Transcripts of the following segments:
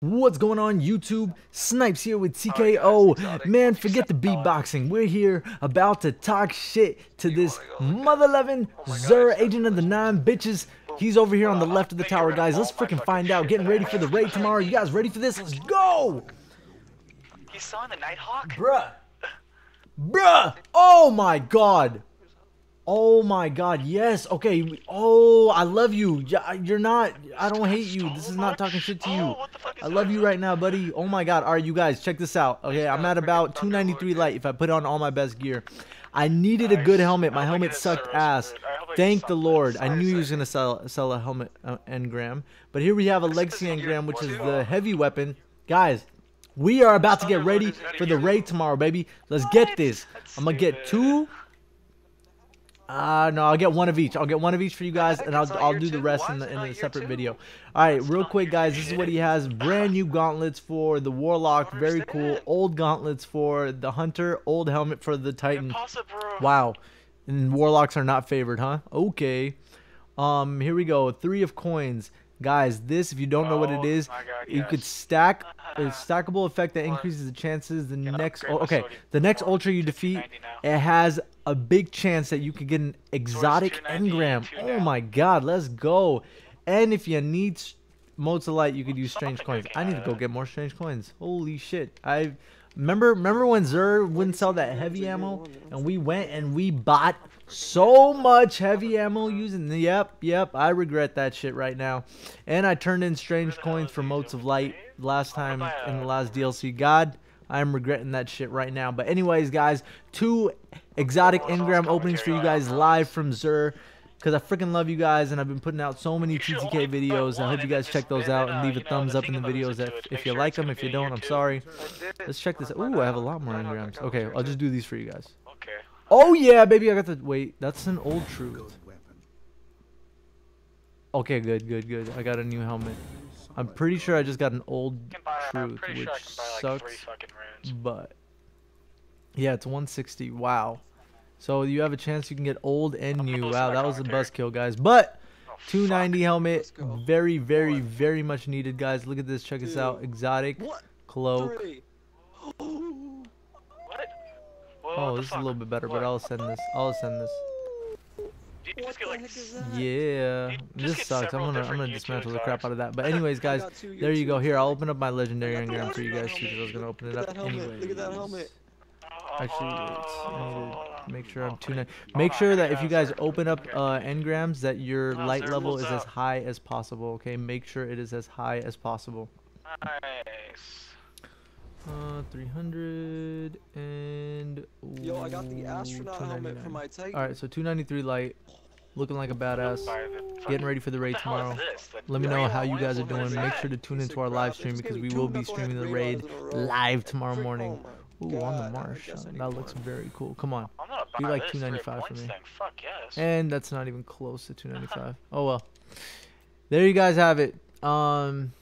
What's going on YouTube? Snipes here with TKO. Man, forget the beatboxing. We're here about to talk shit to this Mother 11 Xur Agent of the Nine bitches. He's over here on the left of the tower, guys. Let's freaking find out. Getting ready for the raid tomorrow. You guys ready for this? Let's go! He's sawing the Nighthawk? Bruh. Bruh. Oh my god. Oh my god, yes. Okay. Oh, I love you. You're not I don't hate you. This is not talking shit to you. I love you right now, buddy. Oh my god. All right, you guys, check this out. Okay, I'm at about 293 light if I put on all my best gear. I needed a good helmet. My helmet sucked ass. Thank the Lord. I knew he was going to sell sell a helmet uh, engram. But here we have a legacy engram, which is the heavy weapon. Guys, we are about to get ready for the raid tomorrow, baby. Let's get this. I'm going to get two uh, no, I'll get one of each. I'll get one of each for you guys, and I'll, I'll do the rest in, the, in a separate video. All right, real quick, guys, this is what he has. Brand new gauntlets for the Warlock. Very cool. Old gauntlets for the Hunter. Old helmet for the Titan. Wow. And Warlocks are not favored, huh? Okay. Um, here we go. Three of coins. Guys, this, if you don't know what it is, you could stack a stackable effect that increases the chances the next, okay, the next Ultra you defeat, it has a big chance that you could get an exotic engram. Oh my god, let's go. And if you need motes of light, you could use strange coins. I need to go get more strange coins. Holy shit. I remember remember when Xur wouldn't sell that heavy ammo? And we went and we bought so much heavy ammo using the yep yep i regret that shit right now. And i turned in strange coins for motes of light last time in the last dlc god i'm regretting that shit right now. But anyways guys two exotic engram openings for you guys live from Xur because I freaking love you guys and I've been putting out so many TTK videos. I hope you guys check those out and leave a thumbs up in the videos if, if you like them. If you don't, I'm sorry. Let's check this out. Ooh, I have a lot more engrams. Okay, I'll just do these for you guys. Okay. Oh yeah, baby, I got the wait. That's an old truth. Okay, good, good, good. I got a new helmet. I'm pretty sure I just got an old truth, which sucks. But yeah, it's 160. Wow. So you have a chance you can get old and new. Wow, that was a buzzkill, guys. But 290 helmet, very, very, very much needed, guys. Look at this. Check this out. Exotic cloak. Oh, this is a little bit better, but I'll send this. I'll send this. yeah, this sucks. I'm gonna I'm gonna dismantle the crap out of that. But anyways, guys, there you go. Here, I'll open up my legendary engram for you guys because I was gonna open it up anyway. Look at that helmet. Actually, wait, make sure I'm tuning. Make sure that if you guys open up uh, engrams, that your light level is as high as possible. Okay, make sure it is as high as possible. Nice. Uh, 300 and. Ooh, Yo, I got the astronaut helmet for my Titan. Alright, so 293 light. Looking like a badass. Getting ready for the raid tomorrow. Let me know how you guys are doing. Make sure to tune into our live stream because we will be streaming the raid live tomorrow morning. Ooh, on the marsh. That looks very cool. Come on. Be like 295 for me. Fuck yes. And that's not even close to 295. Oh well. There you guys have it. Um,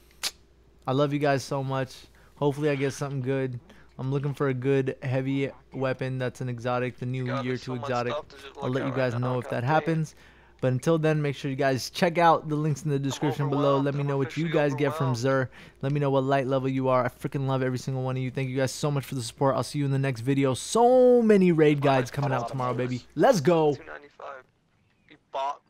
I love you guys so much. Hopefully I get something good. I'm looking for a good heavy weapon that's an exotic, the new year two exotic. I'll let you guys know if that happens. But until then, make sure you guys check out the links in the description below. Let me know what you guys get from Xur. Let me know what light level you are. I freaking love every single one of you. Thank you guys so much for the support. I'll see you in the next video. So many raid guides coming out tomorrow, baby. Let's go. 295. bought.